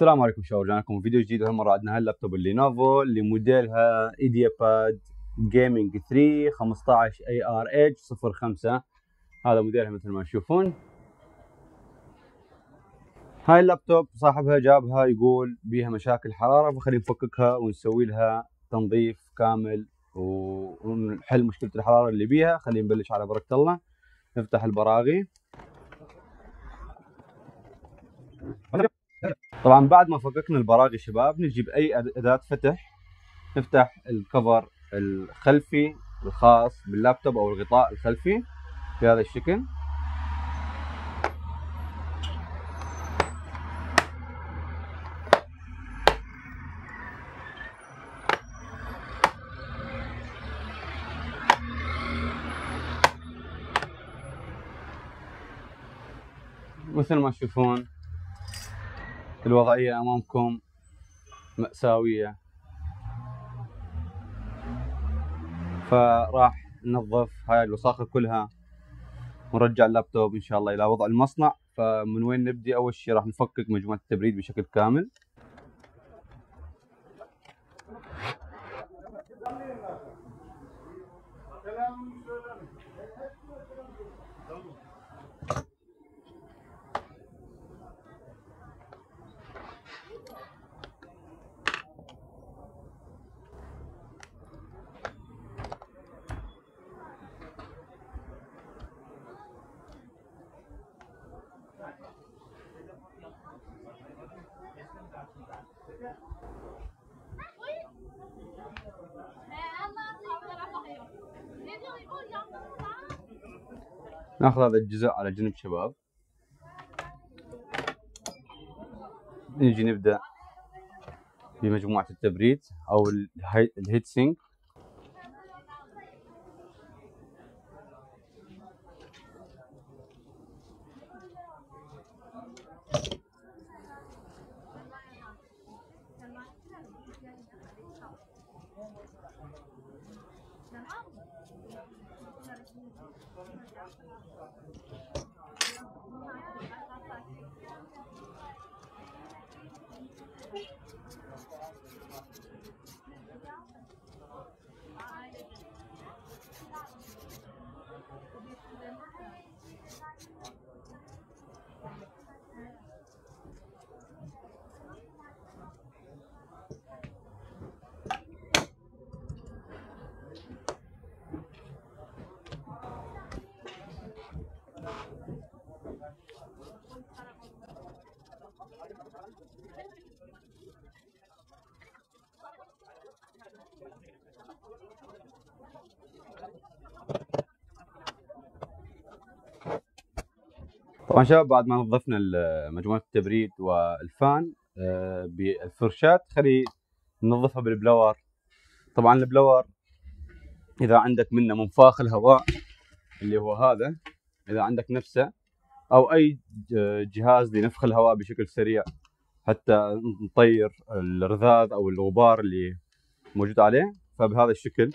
السلام عليكم شباب رجعنا لكم فيديو جديد. وهالمره عندنا هاللابتوب ال Lenovo اللي موديلها IdeaPad Gaming 3 15 ARH 05 هذا موديلها مثل ما تشوفون. هاي اللابتوب صاحبها جابها يقول بيها مشاكل حرارة فخلينا نفككها ونسوي لها تنظيف كامل ونحل مشكلة الحرارة اللي بيها. خلينا نبلش على بركة الله. نفتح البراغي. طبعا بعد ما فككنا البراغي شباب نجيب أي اداة فتح نفتح الكفر الخلفي الخاص باللابتوب أو الغطاء الخلفي بهذا الشكل. مثل ما تشوفون الوضعية أمامكم مأساوية. فراح ننظف هاي الوساخة كلها ونرجع اللابتوب إن شاء الله إلى وضع المصنع. فمن وين نبدي؟ أول شيء راح نفكك مجموعة التبريد بشكل كامل. ناخذ هذا الجزء على جنب شباب. نجي نبدأ بمجموعة التبريد أو الهيت سينك شباب بعد ما نظفنا مجموعة التبريد والفان آه، بالفرشات خلي ننظفها بالبلور طبعا البلور إذا عندك منه منفاخ الهواء اللي هو هذا إذا عندك نفسه أو أي جهاز لنفخ الهواء بشكل سريع حتى نطير الرذاذ أو الغبار اللي موجود عليه فبهذا الشكل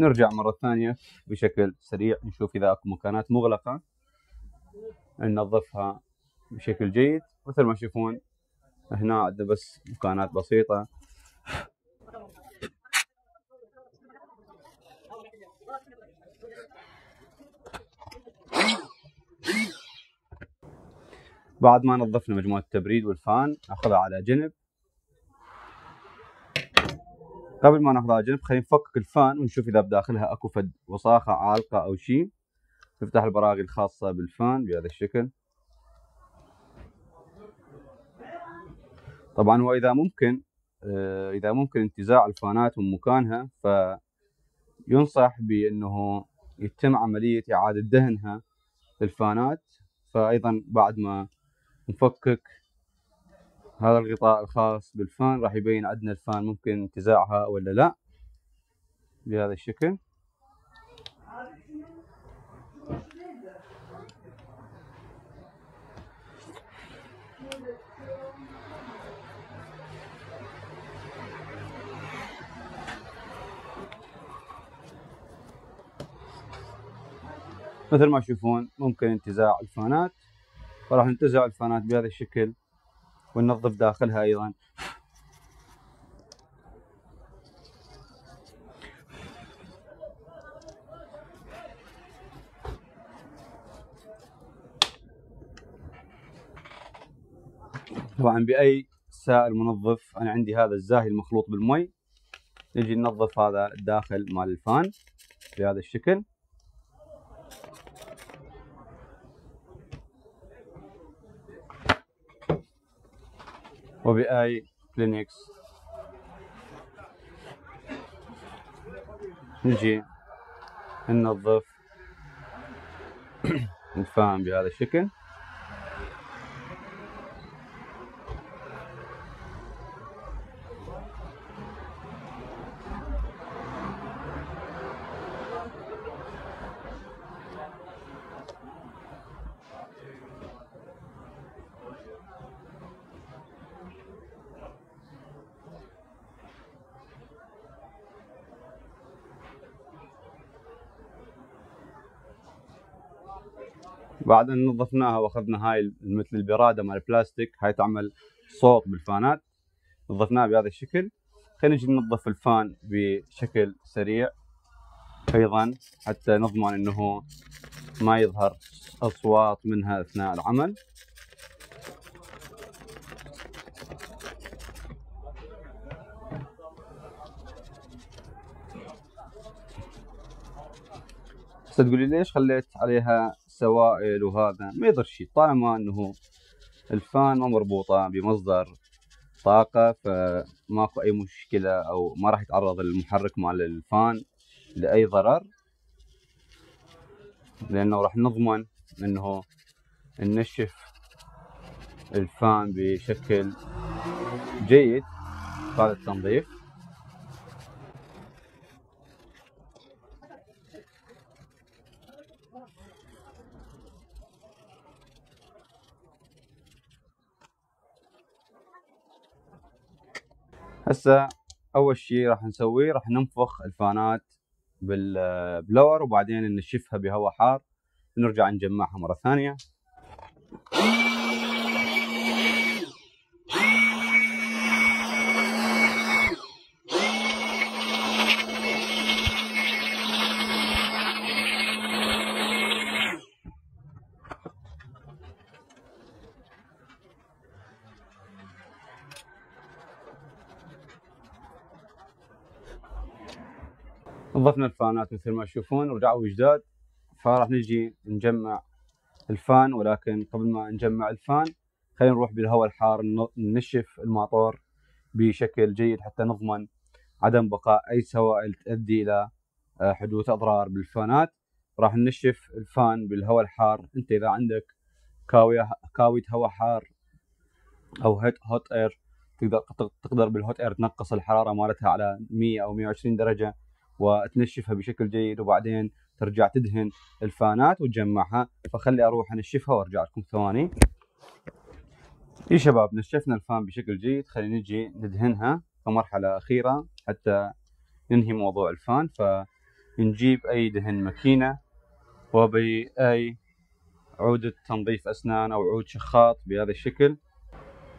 نرجع مرة ثانية بشكل سريع نشوف إذا أكو مكانات مغلقة. ننظفها بشكل جيد. مثل ما تشوفون هنا عندنا بس مكانات بسيطة. بعد ما نظفنا مجموعة التبريد والفان نأخذها على جنب. قبل ما ناخذها على جنب خلينا نفكك الفان ونشوف إذا بداخلها أكو فد وساخة عالقة أو شيء نفتح البراغي الخاصة بالفان بهذا الشكل. طبعا واذا ممكن آه، إذا ممكن انتزاع الفانات من مكانها فينصح بأنه يتم عملية إعادة دهنها الفانات فايضا بعد ما نفكك هذا الغطاء الخاص بالفان راح يبين عندنا الفان ممكن انتزاعها ولا لا. بهذا الشكل. مثل ما تشوفون ممكن انتزاع الفانات. فراح ننتزع الفانات بهذا الشكل. وننظف داخلها أيضا. طبعا بأي سائل منظف أنا عندي هذا الزاهي المخلوط بالمي. نجي ننظف هذا الداخل مال الفان بهذا الشكل. وبآي كلينكس نجي ننظف. الفان بهذا الشكل. بعد أن نظفناها وأخذنا هاي مثل البرادة مال البلاستيك هاي تعمل صوت بالفانات. نظفناها بهذا الشكل. خلينا نجي ننظف الفان بشكل سريع. أيضا حتى نضمن إنه ما يظهر أصوات منها أثناء العمل. تقولي ليش خليت عليها سوائل وهذا. ما يضر شيء طالما إنه الفان ما مربوطة بمصدر طاقة فماكو أي مشكلة أو ما راح يتعرض المحرك مال الفان لأي ضرر. لأنه راح نضمن أنه ننشف الفان بشكل جيد. بعد التنظيف. هسه أول شيء راح نسويه راح ننفخ الفانات بالبلور وبعدين ننشفها بهواء حار ونرجع نجمعها مرة ثانية. نظفنا الفانات مثل ما تشوفون رجعوا جداد. فراح نجي نجمع الفان ولكن قبل ما نجمع الفان خلينا نروح بالهواء الحار ننشف الماطور بشكل جيد حتى نضمن عدم بقاء أي سوائل تؤدي إلى آه، حدوث أضرار بالفانات. راح ننشف الفان بالهواء الحار. أنت إذا عندك كاوية كاوية هواء حار أو هوت إير تقدر تقدر بالهوت إير تنقص الحرارة مالتها على 100 أو 120 درجة. وتنشفها بشكل جيد وبعدين ترجع تدهن الفانات وتجمعها. فخلي أروح أنشفها وأرجع لكم ثواني. اي شباب نشفنا الفان بشكل جيد. خلينا نجي ندهنها كمرحلة أخيرة حتى ننهي موضوع الفان. فنجيب أي دهن ماكينة وبأي عودة تنظيف أسنان أو عود شخاط بهذا الشكل.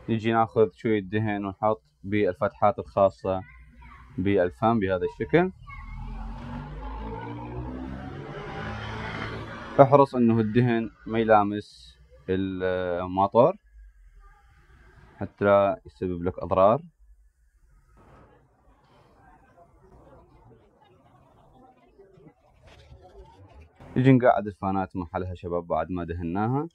نجي ناخذ شوية دهن ونحط بالفتحات الخاصة بالفان بهذا الشكل. احرص انه الدهن ما يلامس الموتور حتى لا يسبب لك اضرار. نجي نقعد الفانات محلها شباب بعد ما دهناها.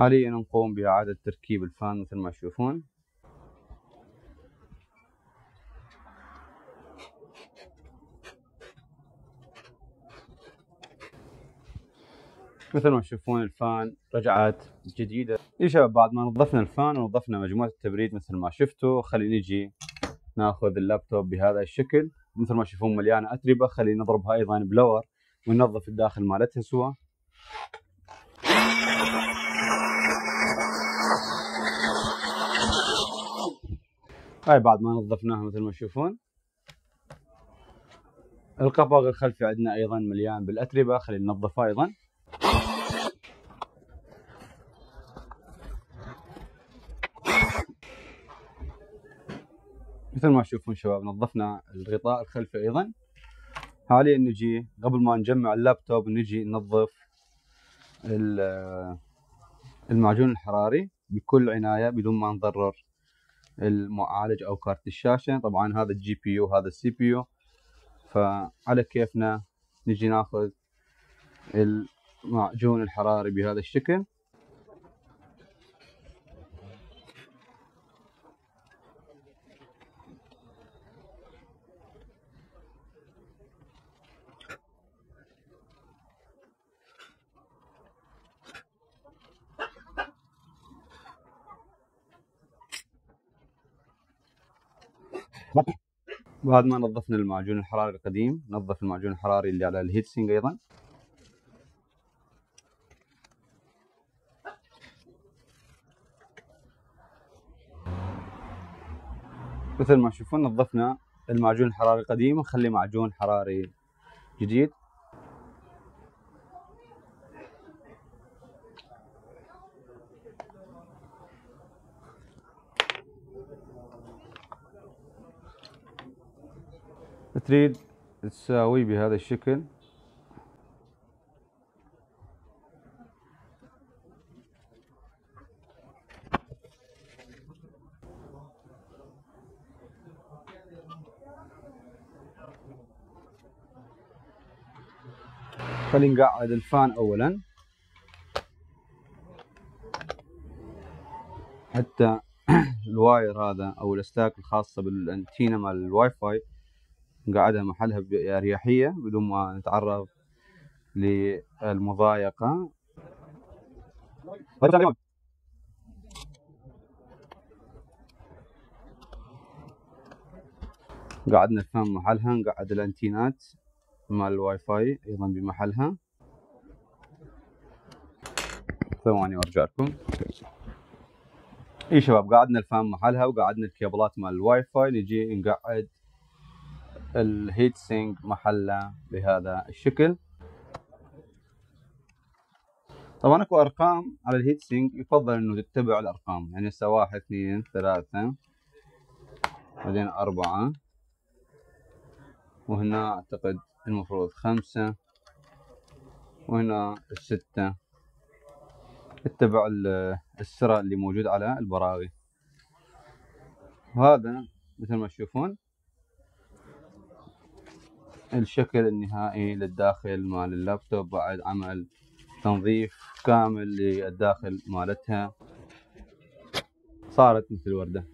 حاليا نقوم بإعادة تركيب ال fan مثل ما تشوفون. مثل ما تشوفون ال fan رجعت جديدة. يا شباب بعد ما نظفنا ال fan ونظفنا مجموعة التبريد مثل ما شفتوا خلينا نجي ناخذ اللابتوب بهذا الشكل. مثل ما تشوفون مليانة أتربة خلينا نضربها أيضا ب blower وننظف الداخل مالتها سوا هاي بعد ما نظفناها مثل ما تشوفون. القفاق الخلفي عندنا أيضا مليان بالأتربة خلينا ننظفه أيضا. مثل ما تشوفون شباب نظفنا الغطاء الخلفي أيضا. حاليا نجي قبل ما نجمع اللابتوب نجي ننظف المعجون الحراري بكل عناية بدون ما نضرر. المعالج أو كارت الشاشة. طبعا هذا ال GPU هذا ال CPU. فعلى كيفنا نجي ناخذ المعجون الحراري بهذا الشكل. بعد ما نظفنا المعجون الحراري القديم نظف المعجون الحراري اللي على الهيت سينج أيضا. مثل ما تشوفون نظفنا المعجون الحراري القديم ونخلي معجون حراري جديد. تريد تساوي بهذا الشكل. خلينا نقعد ال fan اولا. حتى ال wire هذا أو الأسلاك الخاصة بالأنتينا مال الواي فاي نقعدها محلها بأريحية بدون ما نتعرض للمضايقة. قعدنا ال fan محلها نقعد الانتينات مال الواي فاي أيضا بمحلها. ثواني وارجع لكم. إي شباب قعدنا ال fan محلها وقعدنا الكيبلات مال الواي فاي نجي نقعد الهيت سينك محلة بهذا الشكل. طبعا أكو أرقام على الهيت سينك يفضل إنه تتبع الأرقام. يعني هسه واحد اثنين ثلاثة بعدين أربعة. وهنا أعتقد المفروض خمسة. وهنا الستة. اتبع السرى اللي موجود على البراغي. وهذا مثل ما تشوفون الشكل النهائي للداخل مال اللابتوب بعد عمل تنظيف كامل للداخل مالتها. صارت مثل وردة.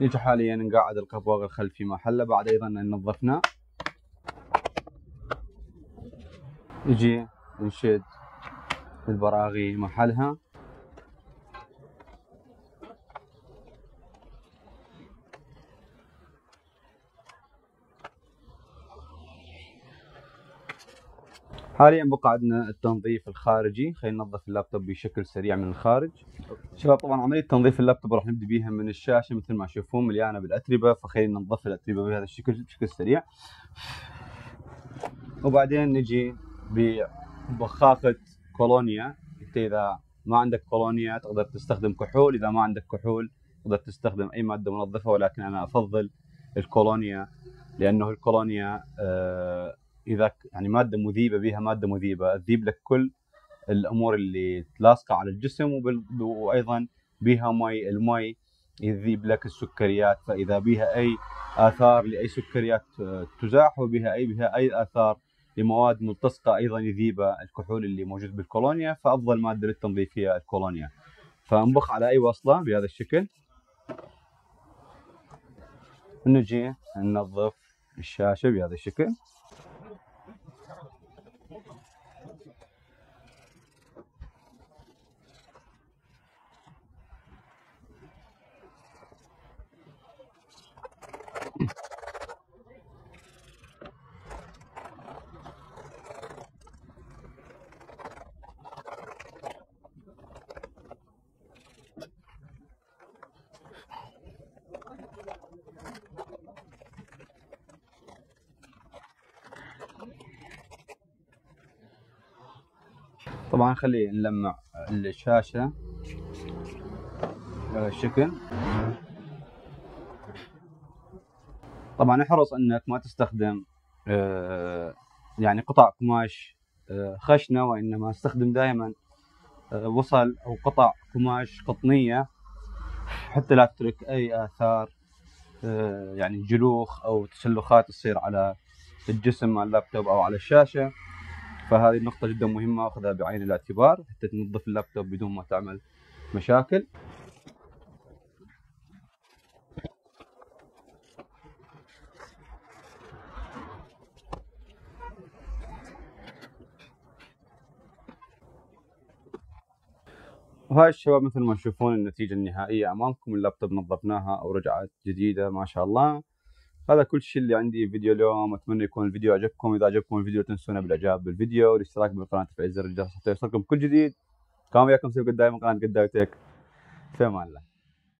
نيجي حاليا نقعد القبوغ الخلفي محله بعد أيضا إن نظفناه. نجي نشد البراغي محلها. حاليا بقى عندنا التنظيف الخارجي. خلينا ننظف اللابتوب بشكل سريع من الخارج. شباب طبعا عملية تنظيف اللابتوب راح نبدأ بيها من الشاشة مثل ما تشوفون مليانة بالأتربة فخلينا ننظف الأتربة بهذا الشكل بشكل سريع. وبعدين نجي ببخاخة كولونيا. أنت إذا ما عندك كولونيا تقدر تستخدم كحول إذا ما عندك كحول تقدر تستخدم أي مادة منظفة ولكن أنا أفضل الكولونيا لأنه الكولونيا آه إذا يعني مادة مذيبة بها مادة مذيبة. تذيب لك كل الأمور اللي لاصقه على الجسم وأيضا بها مي. المي يذيب لك السكريات. فإذا بها أي آثار لأي سكريات تزاح وبها أي بها أي آثار لمواد ملتصقة أيضا يذيبها الكحول اللي موجود بالكولونيا. فأفضل مادة للتنظيف هي الكولونيا. فأنبخ على أي وصلة بهذا الشكل. نجي ننظف الشاشة بهذا الشكل. طبعا خليه نلمع الشاشة. بهذا الشكل طبعا احرص إنك ما تستخدم آه، يعني قطع قماش آه، خشنة وإنما استخدم دائما آه، وصل أو قطع قماش قطنية. حتى لا تترك أي آثار يعني جلوخ أو تسلخات تصير على الجسم مال اللابتوب أو على الشاشة. فهذه النقطة جدا مهمة أخذها بعين الاعتبار حتى تنظف اللابتوب بدون ما تعمل مشاكل. وهاي الشباب مثل ما تشوفون النتيجة النهائية. أمامكم اللابتوب نظفناها أو رجعت جديدة ما شاء الله. هذا كل شيء اللي عندي فيديو اليوم. أتمنى يكون الفيديو عجبكم. إذا عجبكم الفيديو تنسونا بالإعجاب بالفيديو والاشتراك بالقناة وتفعيل زر الجرس حتى يوصلكم كل جديد. كان وياكم سيف قداي من قناة قداي تك في الله.